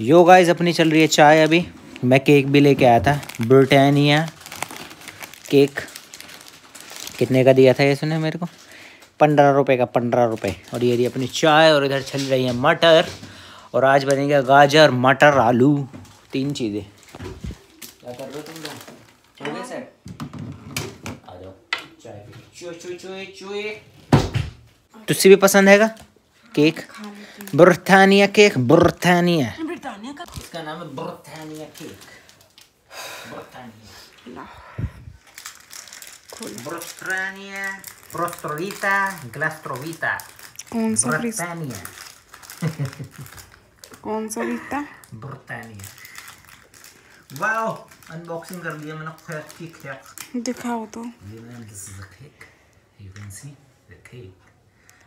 Yo guys अपनी चल रही है चाय अभी। मैं केक भी लेके आया था। Britannia cake. कितने का दिया था ये सुने मेरे को? पंद्रह रुपए का पंद्रह रुपए। और ये रही अपनी चाय और इधर चल रही है मटर। और आज बनेगा गाजर मटर आलू। तीन चीज़ें। क्या कर रहे हो तुम लोग? हो गए आ जाओ। चाय चुए चुए चुए चुए। तुझसे भी पसंद हैगा? Cake? Britannia cake Britannia Britannia cake Britannia Britannia प्रोस्ट्रोविटा ग्लास्ट्रोविटा कौन सा फ्रिज बुरथानिया कौन सा बीता बुरथानिया वाओ अनबॉक्सिंग कर दिया मैंने. खैक की खैक दिखाओ तो. And this is a cake. You can see the cake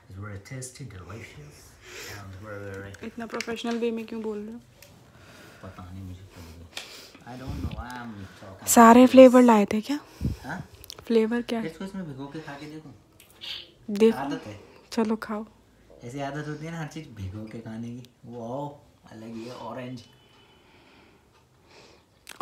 is very tasty, delicious, and very very. इतना प्रोफेशनल वे में क्यों बोल रहे हो? सारे फ्लेवर लाए थे क्या? हाँ? फ्लेवर क्या? इसको इसमें भिगो के खा के देखो? देखो। आदत है। चलो खाओ। ऐसी आदत होती है ना हर चीज़ भिगो के खाने की। वो अलग ही है ऑरेंज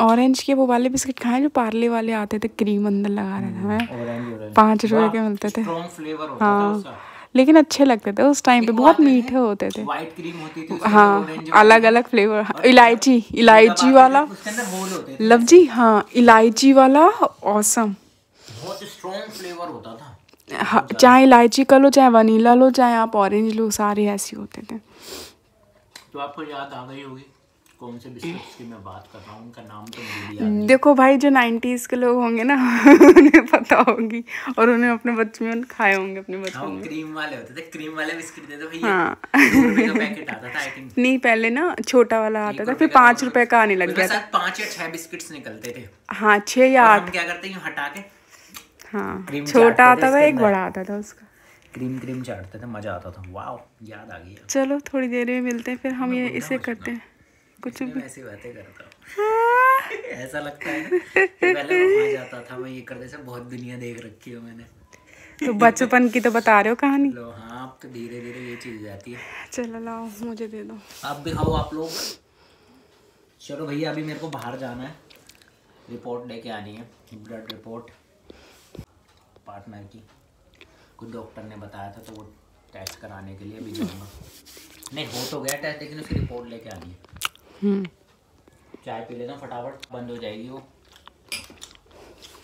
ऑरेंज के वो वाले बिस्किट खाए जो पार्ले वाले आते थे क्रीम अंदर लगा रहे थे ऑरेंज पाँच रुपए के मिलते थे। फ्लेवर होता था हाँ। उसका। लेकिन अच्छे लगते थे। उस टाइम पे बहुत मीठे होते थे। व्हाइट क्रीम होती थी हाँ अलग अलग फ्लेवर इलायची इलायची वाला। लव जी हाँ इलायची वाला औसम बहुत स्ट्रॉन्ग फ्लेवर होता था। हाँ, चाहे इलायची का लो चाहे वनीला लो चाहे आप ऑरेंज लो सारे ऐसे होते थे। तो आपको याद आ गई होगी। कौन से बिस्किट्स की मैं बात कर रहा हूँ? उनका नाम तो मुझे देखो भाई जो नाइन्टीज के लोग होंगे ना उन्हें पता होगी और उन्हें अपने बचपन में खाए होंगे अपने हाँ बचपन में। क्रीम वाले होते थे क्रीम वाले बिस्किट दे दो भैया। हाँ। दो रुपए का पैकेट आता था आई थिंक नहीं पहले ना छोटा वाला आता था फिर पाँच रुपए का आने लग गया था। पाँच या छह बिस्किट्स निकलते थे। हाँ छः या आठ। क्या करते हैं हटा के? हाँ छोटा आता था एक बड़ा आता था उसका। क्रीम क्रीम चाटते थे मज़ा आता था। वाओ याद आ गया। चलो थोड़ी देर में मिलते हैं फिर हम ये इसे करते हैं। कुछ भी। ऐसी बातें करता हूँ। ऐसा लगता है पहले वहाँ जाता था मैं ये करते से बहुत दुनिया देख रखी है मैंने। तो बचपन की तो बता रहे हो कहानी? लो हाँ अब तो धीरे धीरे ये चीज़ जाती है। चलो लाओ मुझे दे दो। आप भी खाओ आप लोग। चलो भैया अभी मेरे को बाहर जाना है। रिपोर्ट लेके आनी है ब्लड रिपोर्ट। पार्टनर की। कुछ डॉक्टर ने बताया था तो वो टेस्ट कराने के लिए अभी जाऊँगा। नहीं हो तो गया टेस्ट लेकिन उसकी रिपोर्ट लेके आनी है। चाय पी लेना फटाफट बंद हो जाएगी वो।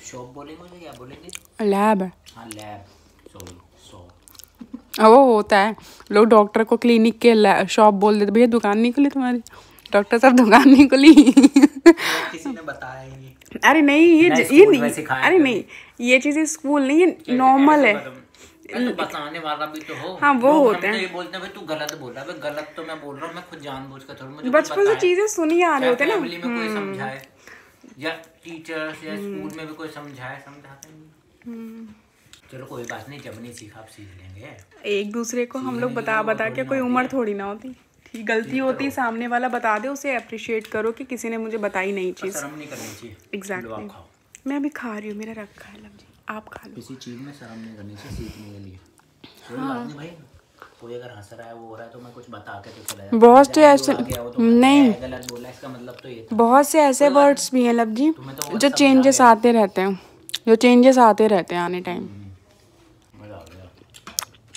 शॉप बोलेंगे उसे क्या बोलेंगे? लैब। हाँ लैब। सॉरी शॉप वो होता है लोग डॉक्टर को क्लिनिक के शॉप बोल देते भैया दुकान नहीं खुली तुम्हारी? डॉक्टर साहब दुकान नहीं खुली। किसी ने बताया अरे नहीं ये ये नहीं अरे नहीं ये चीज़ें स्कूल नहीं ये नॉर्मल है। तो बताने वाला भी तो हो। हाँ, वो होते हैं। बोलते हैं तू गलत बोल रहा है भाई गलत तो मैं बोल रहा हूँ मैं खुद जानबूझ कर थोड़ा मुझे बचपन से चीज़ें सुनी आ रहे होते हैं ना। फैमिली में कोई समझाए या टीचर्स या स्कूल में भी कोई समझाए समझाते नहीं। चलो कोई बात नहीं जब नहीं सीखा आप सीख लेंगे। एक दूसरे को हम लोग बता बता के कोई उम्र थोड़ी ना होती। ठीक गलती होती सामने वाला बता दे उसे अप्रिशिएट करो कि किसी ने मुझे बताई नहीं चीज़। शर्म नहीं करनी चाहिए। एग्जैक्टली मैं अभी खा रही हूँ मेरा रखा है लव जी। आप खा लो। किसी चीज़ में शर्म नहीं करनी चाहिए सीखने के लिए कोई भाई कोई अगर हंस रहा है वो हो रहा है तो मैं कुछ बता के तो चला बहुत से ऐसे तो नहीं। गलत बोला इसका मतलब तो ये बहुत से ऐसे वर्ड्स भी हैं लव जी तो जो चेंजेस आते रहते हैं। जो चेंजेस आते रहते हैं आने टाइम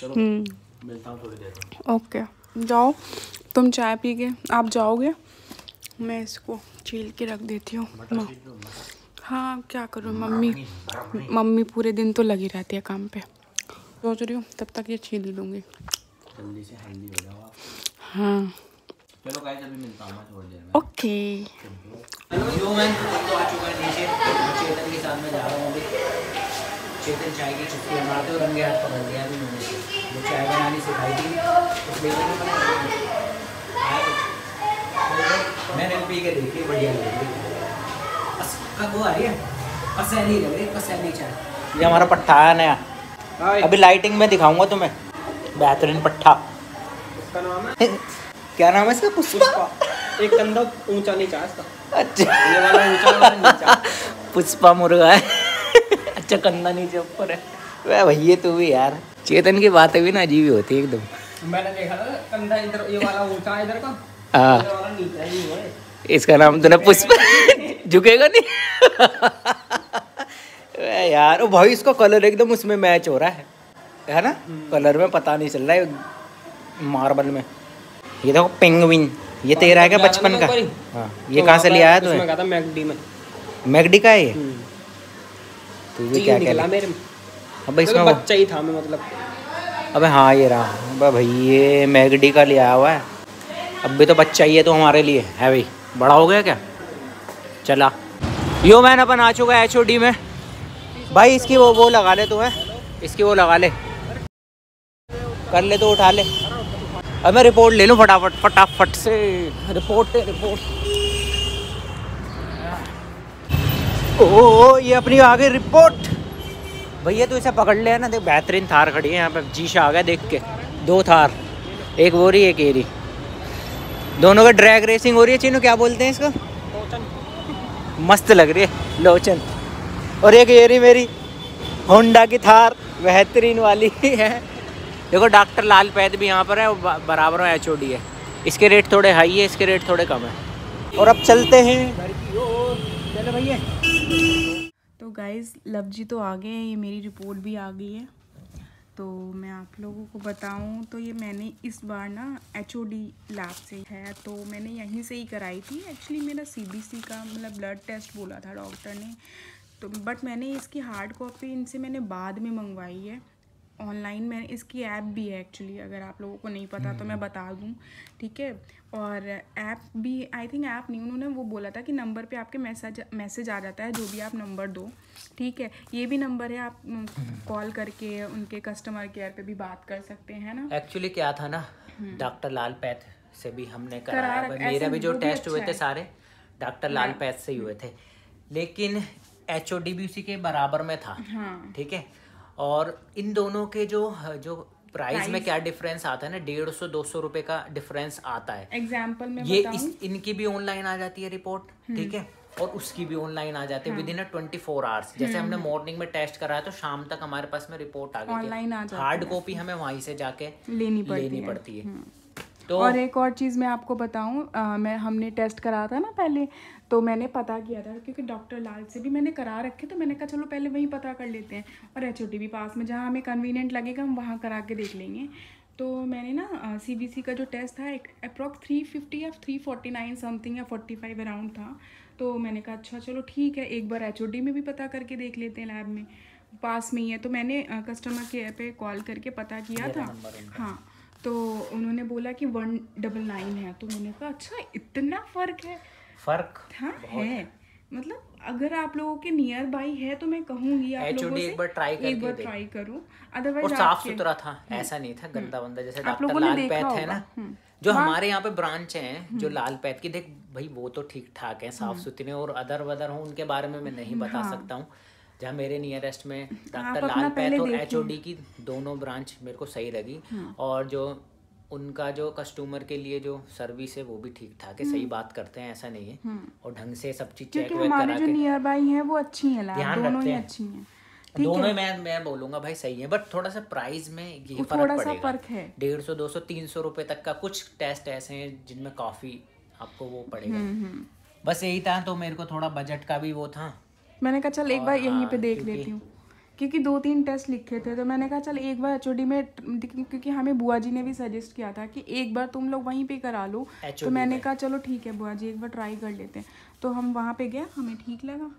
हम्म। ओके जाओ तुम चाय पी के आप जाओगे? मैं इसको छील के रख देती हूँ। हाँ क्या करूँ? मम्मी मम्मी पूरे दिन तो लगी रहती है काम पे। सोच रही हूँ तब तक ये छील लूँगी। जल्दी से हेल्दी हो जाओ हाँ। चलो गाइस अभी मिलता हूँ थोड़ी देर में। ओके। हेलो मैं तो आ चुका है नीचे। चेतन के साथ में जा रहा हूँ अभी। चेतन चाय की चुस्की बनाते और रंगे हाथ पकड़ लिया अभी मैंने। वो चाय बनानी सिखाई थी। इसलिए मैंने मैंने पी के देखी बढ़िया लग। वो आ रही है? कसैली लग रही चाय ये हमारा पट्टा है नया। अभी लाइटिंग में दिखाऊँगा तुम्हें। बेहतरीन पट्टा। इसका नाम है? क्या नाम है इसका? पुष्पा। एक कंधा ऊँचा नीचा इसका। अच्छा। ये वाला ऊँचा नीचा। पुष्पा मुर्गा है। अच्छा कंधा नीचे ऊपर है। वह भैया तू भी यार। चेतन की बातें भी ना अजीब ही होती है एकदम। मैंने देखा था कंधा इधर ये वाला ऊँचा है इधर का। हाँ। वाला नीचा ही हुआ है। इसका नाम तूने पुष्प झुकेगा नहीं? यार भाई इसका कलर एकदम उसमें मैच हो रहा है। है ना? कलर में पता नहीं चल रहा है मार्बल में। ये देखो पेंगुइन ये तेरा है क्या बचपन का? हाँ ये कहाँ से लिया है तूने? था मैकडी में। मैगडी का है ये? हम्म। तू भी क्या निकला क्या मेरे में। अबे इसमें बच्चा ही था मैं मतलब। अबे हाँ ये रहा। अबे भाई ये मैगडी का लिया हुआ है। अब भी तो बच्चा ही है तो हमारे लिए। है भाई बड़ा हो गया क्या? चला। यो मैन अपन आ चुका है एच में। भाई इसकी वो वो लगा ले तू है? इसकी वो लगा ले। कर ले तो उठा ले। अब मैं रिपोर्ट ले लूँ फटाफट फटाफट से। रिपोर्ट रिपोर्ट ओ, ये अपनी आ गई रिपोर्ट भैया तू इसे पकड़ ले ना? देख बेहतरीन थार खड़ी है यहाँ पे। जीशा आ गया देख के। दो थार। एक वो रही एक रही। दोनों का ड्रैग रेसिंग हो रही है चीनू क्या बोलते हैं इसको? मस्त लग रही है। लोचन और एक ये रही मेरी होंडा की थार, बेहतरीन वाली है। देखो, डॉक्टर लाल पैद भी यहाँ पर है बराबर में एच है। इसके रेट थोड़े हाई है, इसके रेट थोड़े कम है। और अब चलते हैं। चलो भैया तो गाइज़ लव जी तो आ गए हैं, ये मेरी रिपोर्ट भी आ गई है। तो मैं आप लोगों को बताऊँ तो ये मैंने इस बार ना एच ओ डी लैब से है तो मैंने यहीं से ही कराई थी। एक्चुअली मेरा सी बी सी का मतलब ब्लड टेस्ट बोला था डॉक्टर ने। तो बट मैंने इसकी हार्ड कॉपी इनसे मैंने बाद में मंगवाई है। ऑनलाइन मैंने इसकी ऐप भी है एक्चुअली अगर आप लोगों को नहीं पता तो मैं बता दूँ ठीक है? और ऐप भी आई थिंक ऐप नहीं उन्होंने वो बोला था कि नंबर पे आपके मैसेज मैसेज आ जाता है जो भी आप नंबर दो ठीक है? ये भी नंबर है आप कॉल करके उनके कस्टमर केयर पे भी बात कर सकते हैं ना? एक्चुअली क्या था ना डॉक्टर लाल पैथ से भी हमने करा कराया मेरा भी जो टेस्ट हुए अच्छा थे सारे डॉक्टर लाल पैथ से ही हुए थे। लेकिन एच भी उसी के बराबर में था हाँ। ठीक है? और इन दोनों के जो जो प्राइस में क्या डिफरेंस आता है ना डेढ़ सौ दो सौ रुपए का डिफरेंस आता है। एग्ज़ाम्पल में ये इस इनकी भी ऑनलाइन आ जाती है रिपोर्ट ठीक है? और उसकी भी ऑनलाइन आ जाती है within a twenty four hours जैसे हमने मॉर्निंग में टेस्ट कराया तो शाम तक हमारे पास में रिपोर्ट आ गई Online आ हार्ड कॉपी हमें वहीं से जाके लेनी पड़ती लेनी है। पड़ती है। तो और एक और चीज़ मैं आपको बताऊँ मैं हमने टेस्ट करा था ना पहले तो मैंने पता किया था क्योंकि डॉक्टर लाल से भी मैंने करा रखे तो मैंने कहा चलो पहले वहीं पता कर लेते हैं। और HOD भी पास में जहाँ हमें कन्वीनियंट लगेगा हम वहाँ करा के देख लेंगे। तो मैंने ना सी सी का जो टेस्ट था अप्रॉक्स थ्री फिफ्टी या थ्री फोर्टी नाइन समथिंग या फोर्टी फाइव अराउंड था। तो मैंने कहा अच्छा चलो ठीक है एक बार HOD में भी पता करके देख लेते हैं लैब में। पास में ही है। तो मैंने कस्टमर केयर पे कॉल करके पता किया था। हाँ। तो उन्होंने बोला कि वन डबल नाइन है। तो मैंने कहा अच्छा इतना फ़र्क है? फ़र्क हाँ है। मतलब अगर आप लोगों के नियर बाई है तो मैं कहूँगी आप लोगों से एक बार try एक बार ट्राई करूँ। और अदरवाइज़ साफ़ सुथरा था ऐसा नहीं था गंदा बंदा जैसे आप डॉक्टर लाल पैथ है ना हम्म। जो हमारे यहाँ पे ब्रांच हैं जो लाल पैथ की देख भाई वो तो ठीक ठाक है साफ़ सुथरे और अदर वदर हूँ उनके बारे में मैं नहीं बता सकता हूँ। जहाँ मेरे नियरेस्ट में डॉक्टर लाल पैथ और। एच की दोनों ब्रांच मेरे को सही लगी और जो उनका जो कस्टमर के लिए जो सर्विस है वो भी ठीक ठाक है सही बात करते हैं ऐसा नहीं है। और ढंग से सब चीज़ चेक वेक करा जो के नियर बाई हैं वो अच्छी हैं ध्यान रखते हैं। अच्छी हैं। दोनों मैं मैं बोलूँगा भाई सही है बट थोड़ा सा प्राइस में ये फ़र्क थोड़ा सा पड़ेगा। फ़र्क है। डेढ़ सौ दो सौ तीन सौ रुपए तक का कुछ टेस्ट ऐसे हैं जिनमें काफ़ी आपको वो पड़ेगा। हम्म, बस यही था तो मेरे को थोड़ा बजट का भी वो था। मैंने कहा चल एक बार यहीं हाँ, पे देख लेती हूँ। क्योंकि दो तीन टेस्ट लिखे थे तो मैंने कहा चल एक बार एच में क्योंकि हमें बुआ जी ने भी सजेस्ट किया था कि एक बार तुम लोग वहीं पे करा लो। तो मैंने कहा चलो ठीक है बुआ जी एक बार ट्राई कर लेते हैं। तो हम वहाँ पे गए हमें ठीक लगा।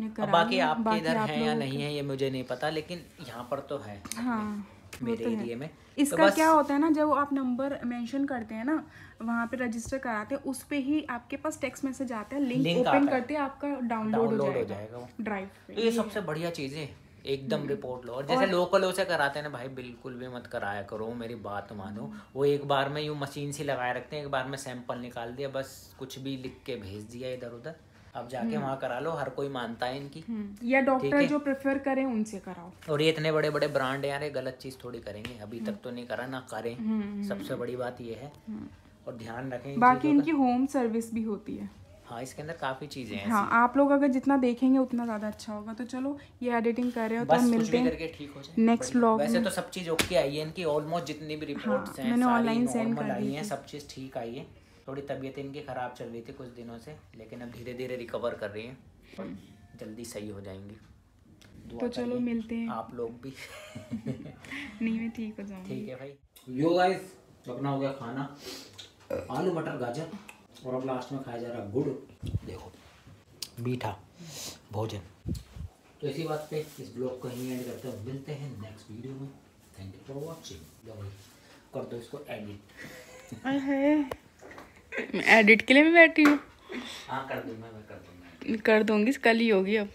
ने करा बाकी बाकी इधर आप है या नहीं है ये मुझे नहीं पता लेकिन यहाँ पर तो है हाँ मेरे एरिया में। तो इसका बस क्या होता है ना जब आप नंबर मेंशन करते हैं ना वहाँ पे रजिस्टर कराते हैं उस पे ही आपके पास टेक्स्ट मैसेज आता है लिंक ओपन करते हैं। आपका डाउनलोड हो जाएगा ड्राइव तो ये सबसे बढ़िया चीज़ है। एकदम रिपोर्ट लो। और जैसे लोकलों से कराते हैं ना भाई बिल्कुल भी मत कराया करो मेरी बात मानो। वो एक बार में यूँ मशीन सी लगाए रखते हैं एक बार में सैंपल निकाल दिया बस कुछ भी लिख के भेज दिया इधर उधर। अब जाके वहाँ करा लो हर कोई मानता है इनकी। हम्म, या डॉक्टर जो प्रेफर करें उनसे कराओ। और ये इतने बड़े बड़े ब्रांड यार ये गलत चीज़ थोड़ी करेंगे। अभी तक तो नहीं करा ना करें। सबसे बड़ी बात ये है। और ध्यान रखें बाकी इनकी होम सर्विस भी होती है। हाँ इसके अंदर काफ़ी चीज़ें हैं हाँ आप लोग अगर जितना देखेंगे उतना ज़्यादा अच्छा होगा। तो चलो ये एडिटिंग कर रहे हो तो हम कुछ मिलते हैं करके ठीक हो जाए नेक्स्ट बढ़िया। व्लॉग वैसे तो सब चीज़ ओके आई है इनकी ऑलमोस्ट जितनी भी रिपोर्ट्स हैं मैंने सारी online send नॉर्मल कर दी हैं। सब चीज़ ठीक आई है। थोड़ी तबीयत इनकी ख़राब चल रही थी कुछ दिनों से लेकिन अब धीरे धीरे रिकवर कर रही है। जल्दी सही हो जाएँगी। तो चलो मिलते हैं। आप लोग भी। नहीं मैं ठीक हो जाऊँगी। ठीक है भाई। यो गाइस अपना हो गया खाना। आलू मटर गाजर। और अब लास्ट में खाया जा रहा गुड़। देखो मीठा भोजन। तो इसी बात पे इस ब्लॉग को ही एंड करते हैं। मिलते हैं नेक्स्ट वीडियो में। थैंक यू फॉर वॉचिंग कर दो इसको एडिट मैं एडिट के लिए भी बैठी हूँ। हाँ कर दूँगा मैं कर दूँगा कर दूँगी कल ही होगी अब।